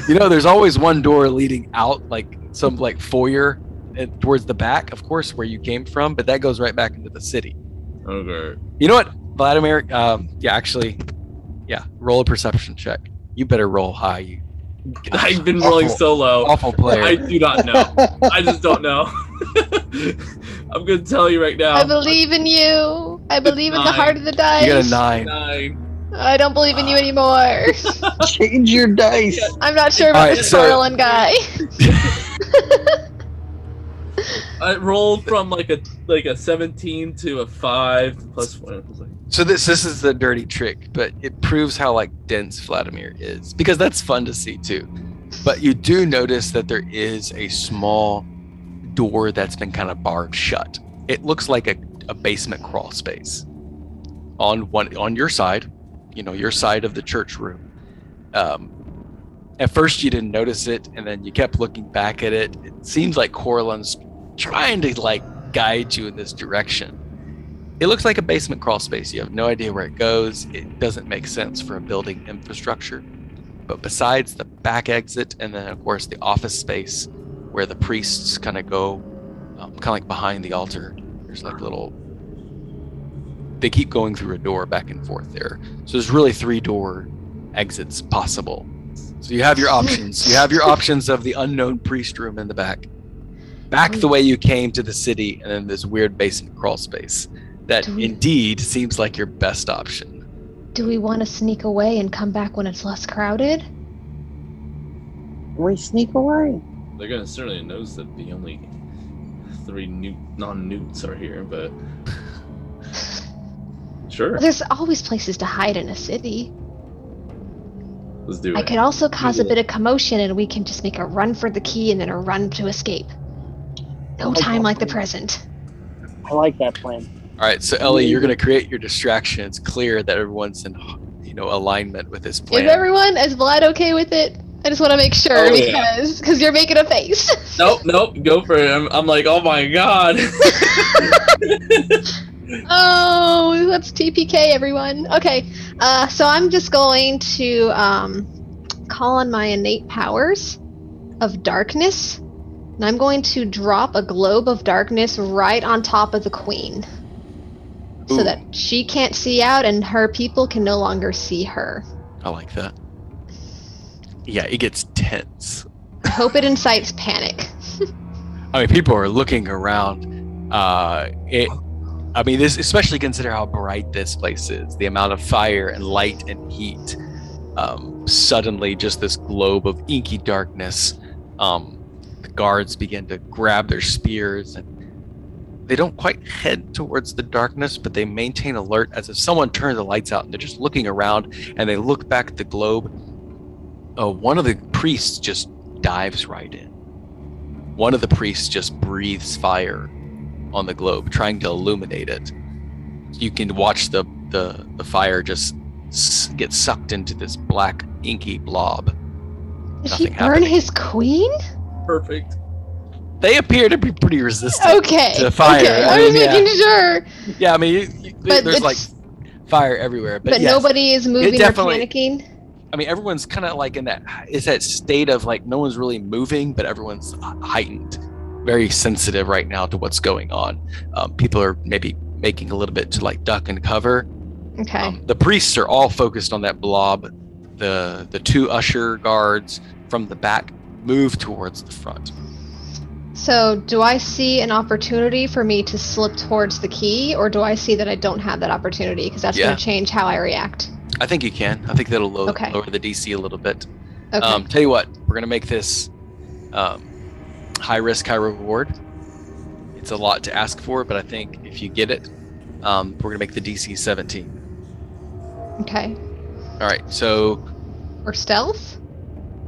you know, there's always one door leading out, like some like foyer, and towards the back, of course, where you came from. But that goes right back into the city.
Okay.
You know what, Vladimir? Um, yeah, actually, yeah. Roll a perception check. You better roll high. You (laughs)
I've been rolling so low.
awful player.
I do not know. I just don't (laughs) know. I'm gonna tell you right now.
I believe in you. I believe in the heart of the dice.
you got a nine.
Nine.
I don't believe in you anymore. (laughs)
Change your dice.
I'm not sure about
Alright,
this
so-
Carlin guy. (laughs)
I rolled from like a like a 17 to a five plus one. It was like,
So this this is the dirty trick, but it proves how like dense Vladimir is because that's fun to see too. But you do notice that there is a small door that's been kind of barred shut. It looks like a, a basement crawl space on one on your side, you know, your side of the church room. Um, at first you didn't notice it, and then you kept looking back at it. It seems like Corlin's trying to like guide you in this direction it looks like a basement crawl space. You have no idea where it goes. It doesn't make sense for a building infrastructure. But besides the back exit and then, of course, the office space where the priests kind of go, um, kind of like behind the altar, there's like little. They keep going through a door back and forth there. So there's really three door exits possible. So you have your options. You have your (laughs) options of the unknown priest room in the back, back the way you came to the city, and then this weird basement crawl space. That
we-
indeed seems like your best option.
Do we want to sneak away and come back when it's less crowded?
We sneak away.
They're gonna certainly notice that the only three newt, non-newts are here, but (laughs) sure,
There's always places to hide in a city.
let's do it.
I could also cause a bit of commotion and we can just make a run for the key and then a run to escape. No
like
time
that
like the present.
I like that plan.
All right, so Ellie, you're going to create your distraction. It's clear that everyone's in, you know, alignment with this plan.
Is everyone, is Vlad okay with it? I just want to make sure
Oh, yeah.
because because you're making a face. (laughs)
Nope, nope, go for it. I'm, I'm like, oh my god. (laughs)
oh, that's TPK, everyone. Okay, uh, so I'm just going to um, call on my innate powers of darkness, and I'm going to drop a globe of darkness right on top of the queen, so that she can't see out and her people can no longer see her.
I like that. Yeah, it gets tense.
I hope it incites panic. (laughs)
I mean, people are looking around. Uh, it. I mean, this especially consider how bright this place is. The amount of fire and light and heat. Um, suddenly, just this globe of inky darkness. Um, the guards begin to grab their spears and they don't quite head towards the darkness, but they maintain alert as if someone turned the lights out and they're just looking around and they look back at the globe. Uh, one of the priests just dives right in one of the priests just breathes fire on the globe, trying to illuminate it. You can watch the the, the fire just get sucked into this black inky blob.
Did he burn
happening.
his queen?
Perfect.
They appear to be pretty resistant.
Okay.
To fire,
Okay.
I
I was
mean, yeah.
making sure.
Yeah, I mean, you, you, there's like fire everywhere, but,
But,
yes.
nobody is moving or panicking.
I mean, everyone's kind of like in that is that state of like no one's really moving, but everyone's heightened, very sensitive right now to what's going on. Um, people are maybe making a little bit to like duck and cover.
Okay.
Um, the priests are all focused on that blob. The the two usher guards from the back move towards the front.
So, do I see an opportunity for me to slip towards the key, or do I see that I don't have that opportunity? Because that's
Yeah.
going to change how I react.
I think you can. I think that'll low,
Okay.
lower the DC a little bit.
Okay.
Um, tell you what, we're gonna make this um, high risk, high reward. It's a lot to ask for, but I think if you get it, um, we're gonna make the DC 17.
okay.
All right, so
Or stealth?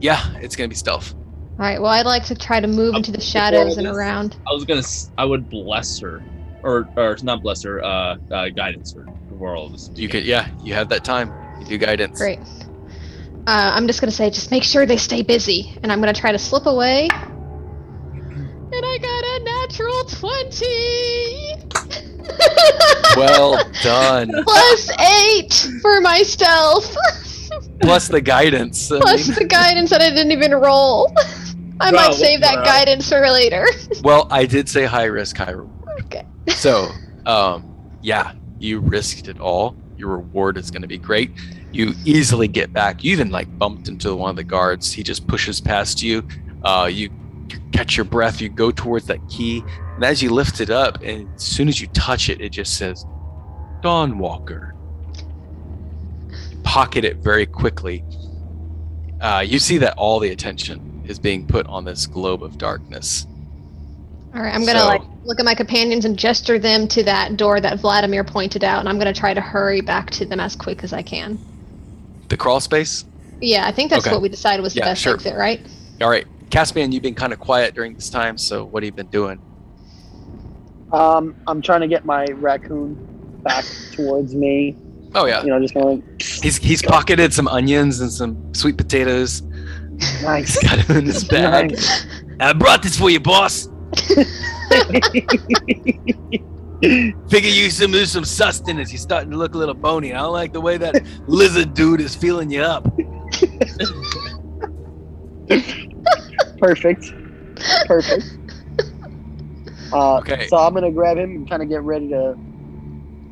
yeah, it's gonna be stealth.
All right. Well, I'd like to try to move
Um,
into the shadows and
this-
around.
I was gonna, I would bless her, or or not bless her, uh, uh guidance her before all.
You
began.
could, yeah, you have that time. You do guidance.
Great. Uh, I'm just going to say, just make sure they stay busy, and I'm going to try to slip away. (clears throat) And I got a natural 20! (laughs)
Well done.
Plus 8 for my stealth! (laughs)
Plus the guidance. I
Plus
mean-
the guidance that I didn't even roll. (laughs) I might save that
bro.
guidance for later.
well, I did say high risk, high reward.
Okay.
So, um, yeah, you risked it all. Your reward is going to be great. You easily get back. You even like bumped into one of the guards. He just pushes past you. Uh, you, catch your breath. You go towards that key, and as you lift it up, and as soon as you touch it, it just says, "Dawn Walker." You pocket it very quickly. Uh, you see that all the attention is being put on this globe of darkness.
All right, I'm gonna
So-
like look at my companions and gesture them to that door that Vladimir pointed out, and I'm gonna try to hurry back to them as quick as I can.
The crawl space.
Yeah, I think that's
Okay.
what we decided was the
Yeah,
best
sure.
exit, right?
All right, Caspian, you've been kind of quiet during this time. So what have you been doing?
Um, I'm trying to get my raccoon back towards me.
Oh yeah,
You know, just going
he's he's pocketed some onions and some sweet potatoes.
nice. (laughs)
He's got him in his bag. (laughs)
Nice.
I brought this for you, boss. (laughs) Figure you some lose some sustenance. You're starting to look a little bony. I don't like the way that (laughs) lizard dude is feeling you up.
Perfect. Perfect. Uh,
Okay.
So I'm gonna grab him and kind of get ready to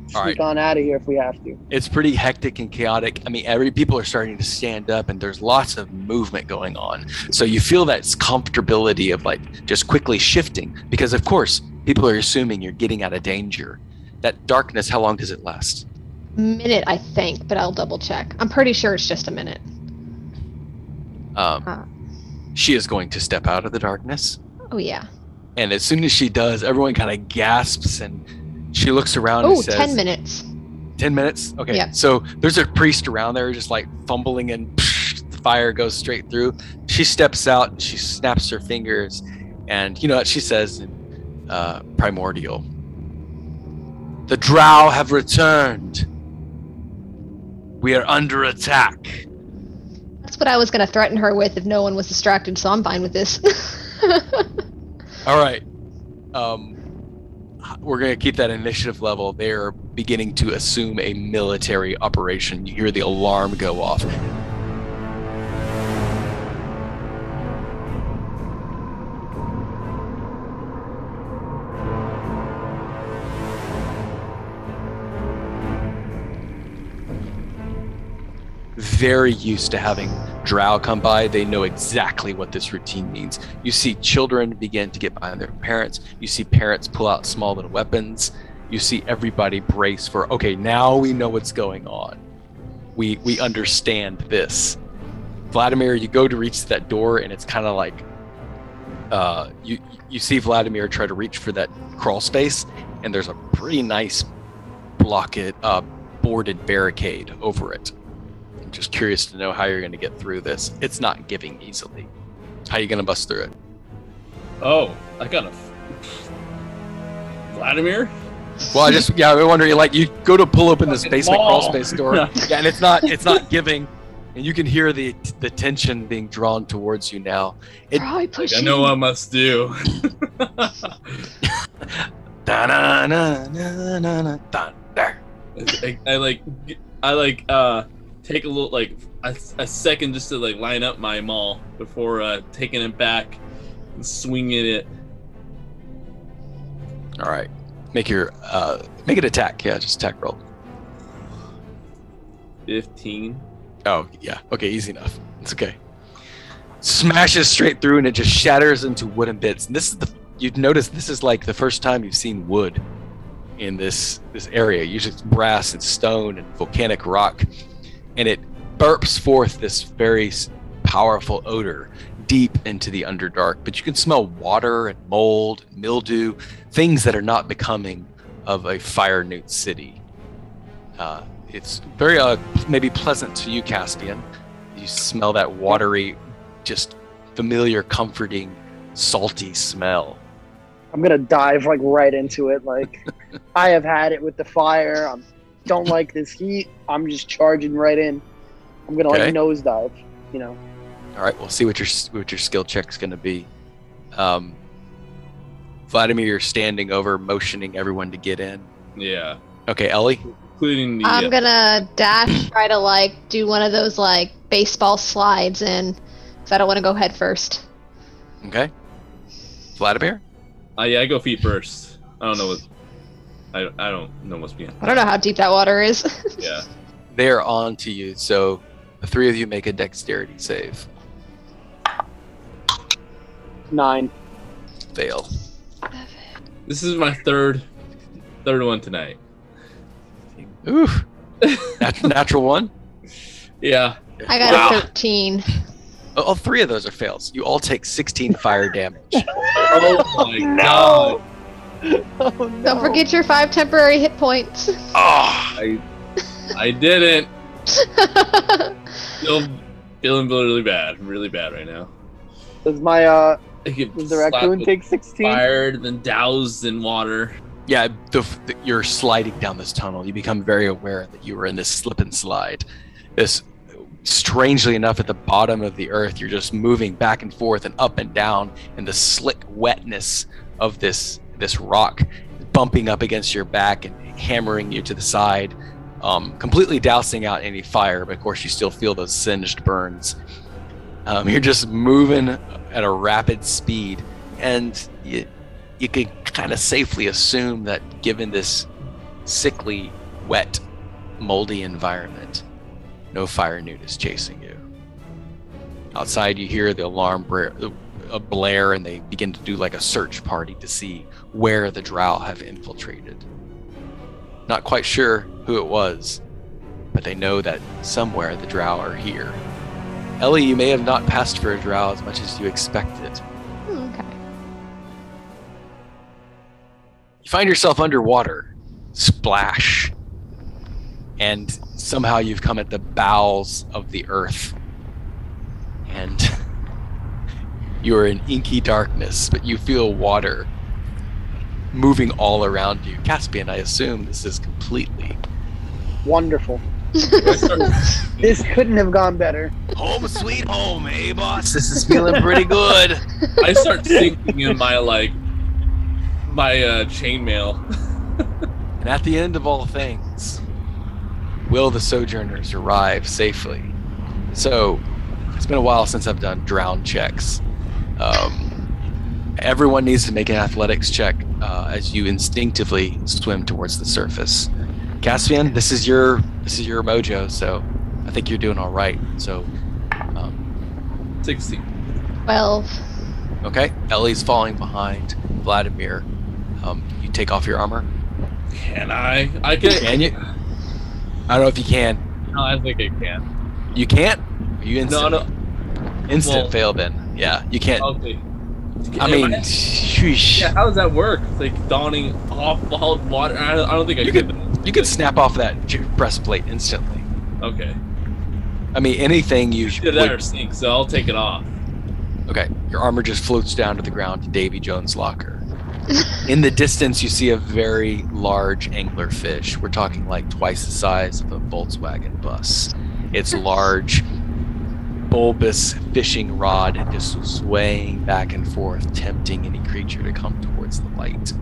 sneak
right.
on out of here if we have to.
It's pretty hectic and chaotic. I mean, every people are starting to stand up, and there's lots of movement going on. So you feel that comfortability of like just quickly shifting, because of course people are assuming you're getting out of danger. That darkness, how long does it last?
A minute, I think, but I'll double check. I'm pretty sure it's just a minute.
Um,
Uh.
she is going to step out of the darkness.
Oh yeah.
And as soon as she does, everyone kind of gasps and she looks around
Oh,
and says,
10 minutes.
10 minutes? Okay.
Yeah.
So there's a priest around there just like fumbling and the fire goes straight through. She steps out and she snaps her fingers. And you know what she says in uh, Primordial? The drow have returned. We are under attack.
That's what I was going to threaten her with if no one was distracted, so I'm fine with this. (laughs)
All right. Um, we're going to keep that initiative level. They're beginning to assume a military operation. You hear the alarm go off. Very used to having drow come by. They know exactly what this routine means. You see children begin to get behind their parents. You see parents pull out small little weapons. You see everybody brace for, okay, now we know what's going on. We we understand this. Vladimir, you go to reach that door and it's kind of like uh, you you see Vladimir try to reach for that crawl space and there's a pretty nice blockade uh, boarded barricade over it. I'm just curious to know how you're going to get through this. It's not giving easily. How you going to bust through it?
Oh, I got a Vladimir.
Well, I just yeah, I'm wondering like you go to pull open this
Fucking
basement crawl space door, (laughs) yeah, and it's not it's not giving, and you can hear the the tension being drawn towards you now. It
Probably
Like,
pushing.
I know what I must do. (laughs)
Da-na-na-na-na-na, thunder.
I, I like I like uh take a little like a, a second just to like line up my maul before uh taking it back and swinging it.
All right, make your uh make it attack. Yeah, just attack roll.
Fifteen.
Oh yeah, okay, easy enough. It's okay. Smashes straight through and it just shatters into wooden bits. And this is the you'd notice this is like the first time you've seen wood in this this area. Usually it's brass and stone and volcanic rock, and it burps forth this very powerful odor deep into the underdark. But you can smell water and mold, and mildew, things that are not becoming of a fire newt city. Uh, it's very uh, maybe pleasant to you, Caspian. You smell that watery, just familiar, comforting, salty smell.
I'm gonna dive like right into it. Like (laughs) I have had it with the fire. I don't like this heat. I'm just charging right in. I'm gonna
Okay.
like nosedive. You know.
All right, we'll see what your what your skill check's going to be. Um, Vladimir, you're standing over, motioning everyone to get in.
Yeah.
Okay, Ellie.
Including the
I'm
uh,
gonna dash, try to like do one of those like baseball slides in, because I don't want to go head first.
Okay. Vladimir.
uh, yeah, I go feet first. I don't know what I, I don't know what's behind.
I don't know how deep that water is. (laughs)
Yeah. (laughs)
They are on to you, so the three of you make a dexterity save.
Nine.
Fail.
This is my third third one tonight.
Oof. Nat- (laughs) natural one.
Yeah.
I got
Wow.
a 13.
Oh, All three of those are fails. You all take 16 fire damage.
Oh my god.
Oh, no.
Don't forget your five temporary hit points.
Oh,
I I didn't. (laughs) Still feeling really bad. Really bad right now.
Does my uh does the raccoon
with
take sixteen?
fired, then doused in water.
yeah. The, the, you're sliding down this tunnel. You become very aware that you were in this slip and slide. This, strangely enough, at the bottom of the earth, you're just moving back and forth and up and down in the slick wetness of this this rock. bumping up against your back and hammering you to the side, um, completely dousing out any fire. But of course, you still feel those singed burns. Um, you're just moving at a rapid speed, and you, you could kind of safely assume that given this sickly, wet, moldy environment, no fire newt is chasing you. Outside, you hear the alarm bra- a blare, and they begin to do like a search party to see where the drow have infiltrated. Not quite sure who it was, but they know that somewhere the drow are here. Ellie, you may have not passed for a drow as much as you expected.
Hmm, okay.
You find yourself underwater, splash, and somehow you've come at the bowels of the earth. And (laughs) you are in inky darkness, but you feel water moving all around you. Caspian, I assume this is completely
Wonderful. (laughs) This couldn't have gone better.
home sweet home, eh, boss? This is feeling pretty good. (laughs)
I start sinking in my like my uh, chainmail. (laughs)
And at the end of all things, will the sojourners arrive safely? So, it's been a while since I've done drown checks. Um, everyone needs to make an athletics check uh, as you instinctively swim towards the surface. Caspian, this is your this is your mojo, so I think you're doing all right. So, um,
Sixteen.
12.
okay, Ellie's falling behind. Vladimir, um, you take off your armor.
Can I? I can.
Can you? I don't know if you can.
No, I think I can.
You can't. You instant,
No, no.
instant
well-
fail. Then yeah, you can't.
Okay.
I
Am
mean, sheesh.
yeah. How does that work? It's Like donning off while water. I don't, I don't think I
You
could.
You could snap off that breastplate instantly.
Okay.
I mean, anything you
Either that or sink, so I'll take it off.
okay, your armor just floats down to the ground to Davy Jones' locker. (laughs) In the distance, you see a very large angler fish. We're talking like twice the size of a Volkswagen bus. It's (laughs) large, bulbous fishing rod just swaying back and forth, tempting any creature to come towards the light.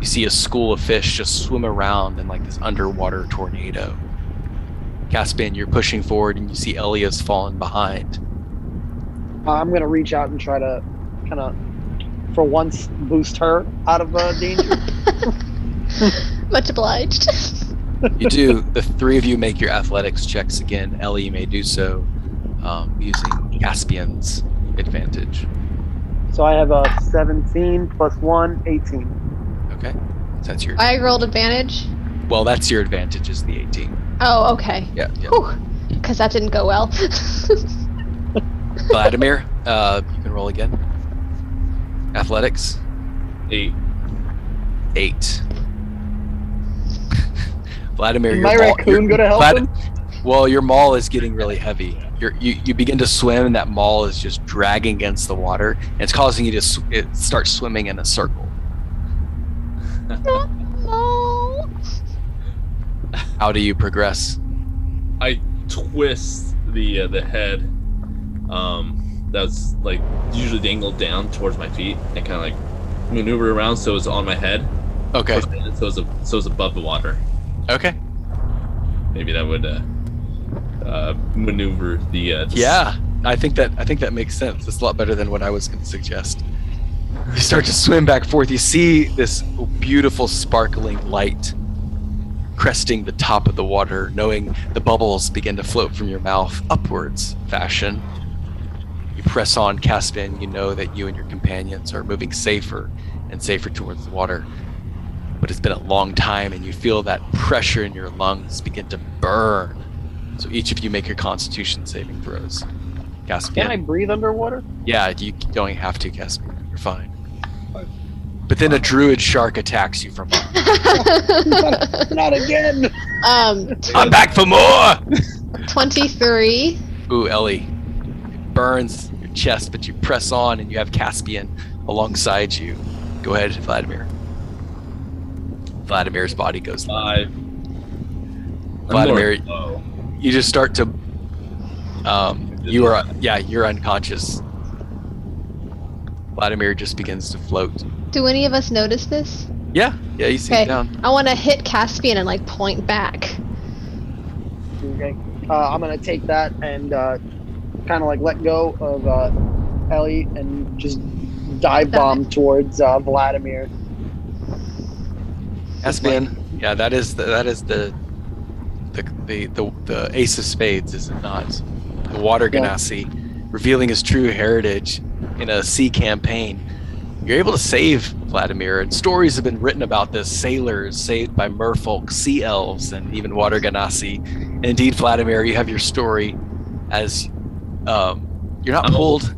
You see a school of fish just swim around in like this underwater tornado. Caspian, you're pushing forward and you see Ellie's falling behind.
I'm gonna reach out and try to kind of, for once, boost her out of uh, danger. (laughs) (laughs)
Much obliged.
You do. the three of you make your athletics checks again. Ellie, you may do so um, using Caspian's advantage.
so I have a 17 plus 1, 18.
Okay. So that's your.
I rolled advantage.
Well, that's your advantage is the 18.
Oh, okay.
Yeah. yeah.
Because that didn't go well. (laughs)
Vladimir, uh, you can roll again. Athletics,
Eight.
eight. (laughs) Vladimir,
Did
your
my
maul,
raccoon
your-
go to help
Vlad-
him?
Well, your maul is getting really heavy. You're, you you begin to swim, and that maul is just dragging against the water, and it's causing you to sw- it start swimming in a circle.
no. (laughs)
How do you progress?
I twist the uh, the head. Um, that's like usually dangled down towards my feet, and kind of like maneuver around so it's on my head.
Okay.
So it's a, so it's above the water.
Okay.
Maybe that would uh, uh, maneuver the. Uh,
Yeah, I think that I think that makes sense. It's a lot better than what I was going to suggest. You start to swim back forth. You see this beautiful sparkling light cresting the top of the water, knowing the bubbles begin to float from your mouth upwards fashion. You press on, Caspian. You know that you and your companions are moving safer and safer towards the water. But it's been a long time, and you feel that pressure in your lungs begin to burn. So each of you make your Constitution saving throws. Caspian.
Can I breathe underwater?
Yeah, you don't have to, Caspian. You're fine. But then a druid shark attacks you from. (laughs)
Not again!
um,
I'm back for more.
23.
Ooh, Ellie, it burns your chest, but you press on, and you have Caspian alongside you. Go ahead, Vladimir. Vladimir's body goes.
Five. I'm
Vladimir,
more low.
You just start to. Um, you are yeah, you're unconscious. Vladimir just begins to float.
Do any of us notice this?
Yeah, yeah, you see
Okay.
it down.
I want to hit Caspian and like point back.
Okay. Uh, I'm gonna take that and uh, kind of like let go of uh, Ellie and just dive bomb towards uh, Vladimir.
Caspian. Yeah, that is the, that is the the, the the the ace of spades, is it not? The water
Yeah.
genasi, revealing his true heritage in a sea campaign. You're able to save Vladimir, and stories have been written about this. Sailors saved by merfolk, sea elves, and even water genasi. And indeed, Vladimir, you have your story as um, you're not
I'm
pulled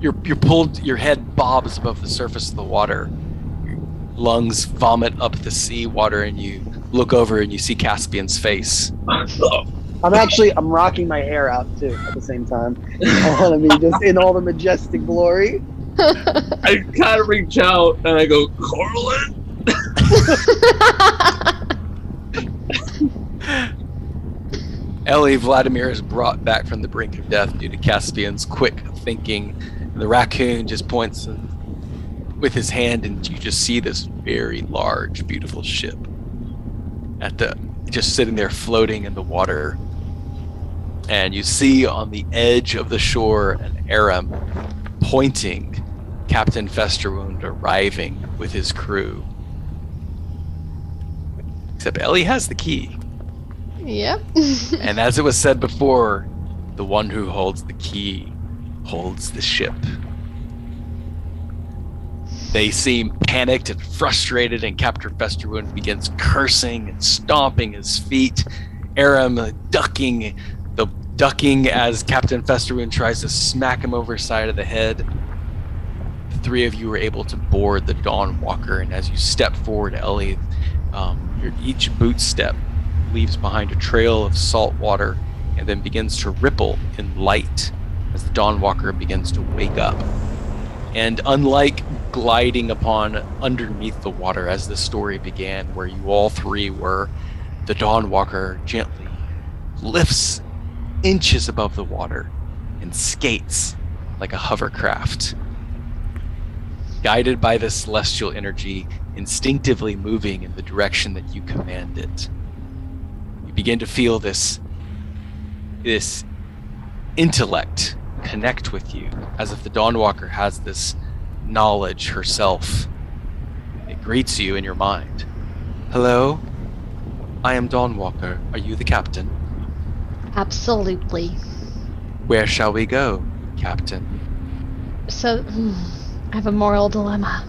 you're you're pulled your head bobs above the surface of the water your lungs vomit up the sea water and you look over and you see caspian's face (laughs)
I'm actually I'm rocking my hair out too at the same time. (laughs) I want to be just in all the majestic glory. (laughs)
I kind of reach out and I go, Corlin.
ellie vladimir is brought back from the brink of death due to caspian's quick thinking the raccoon just points with his hand and you just see this very large beautiful ship at the just sitting there floating in the water and you see on the edge of the shore an Aram pointing Captain Festerwound arriving with his crew. Except Ellie has the key.
yep. (laughs)
And as it was said before, the one who holds the key holds the ship. They seem panicked and frustrated, and Captain Festerwound begins cursing and stomping his feet. Aram ducking, the ducking as Captain Festerwound tries to smack him over the side of the head. The three of you are able to board the Dawn Walker, and as you step forward, Ellie, um, your each boot step leaves behind a trail of salt water and then begins to ripple in light as the Dawn Walker begins to wake up. And unlike gliding upon underneath the water as the story began, where you all three were, the Dawn Walker gently lifts inches above the water and skates like a hovercraft. Guided by the celestial energy, instinctively moving in the direction that you command it you begin to feel this this intellect connect with you as if the dawnwalker has this knowledge herself it greets you in your mind hello i am dawnwalker are you the captain
Absolutely.
where shall we go captain
So, I have a moral dilemma.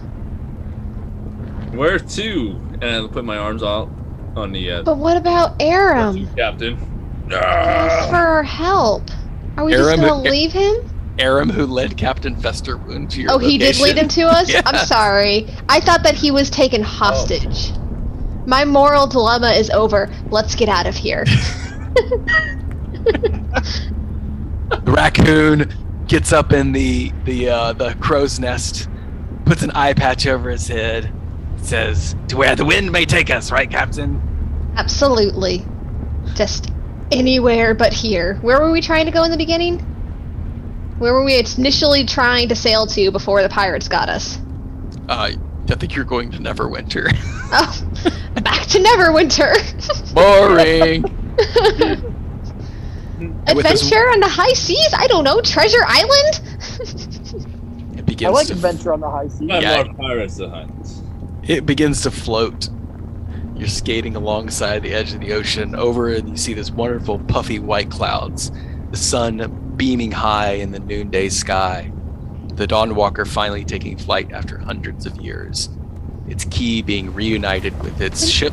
Where to? And I put my arms out on the uh,
But what about Aram?
captain.
Ask for our help. Are we just gonna leave him?
Aram who led captain festerwound to your
Oh, he did lead him to us?
Yeah. (laughs)
I'm sorry. I thought that he was taken hostage. My moral dilemma is over. Let's get out of here. (laughs) (laughs)
The raccoon gets up in the the uh, the crow's nest, puts an eye patch over his head, says, "To where the wind may take us, right, Captain?"
Absolutely. Just anywhere but here. Where were we trying to go in the beginning? Where were we initially trying to sail to before the pirates got us?
Uh, I think you're going to Neverwinter. (laughs)
Oh, back to Neverwinter. (laughs)
Boring. (laughs) With his-
Adventure on the high seas? I don't know. Treasure Island?
It begins
I like
to
adventure on the high seas.
I'm
Yeah.
more pirates to hunt.
it begins to float. You're skating alongside the edge of the ocean over and you see this wonderful puffy white clouds, the sun beaming high in the noonday sky. The Dawnwalker finally taking flight after hundreds of years. Its key being reunited with its ship.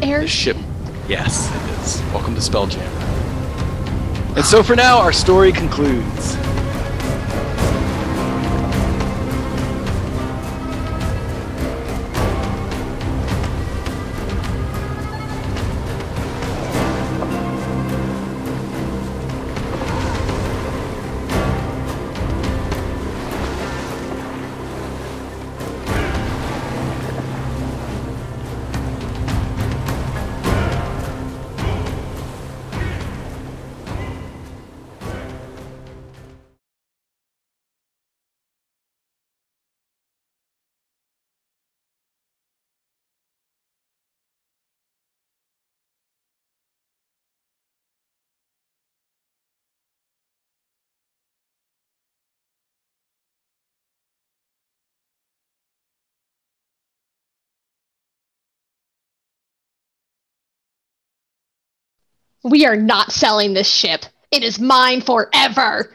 Air
The ship. Yes, it is. Welcome to Spelljammer. And so for now, our story concludes.
We are not selling this ship. It is mine forever.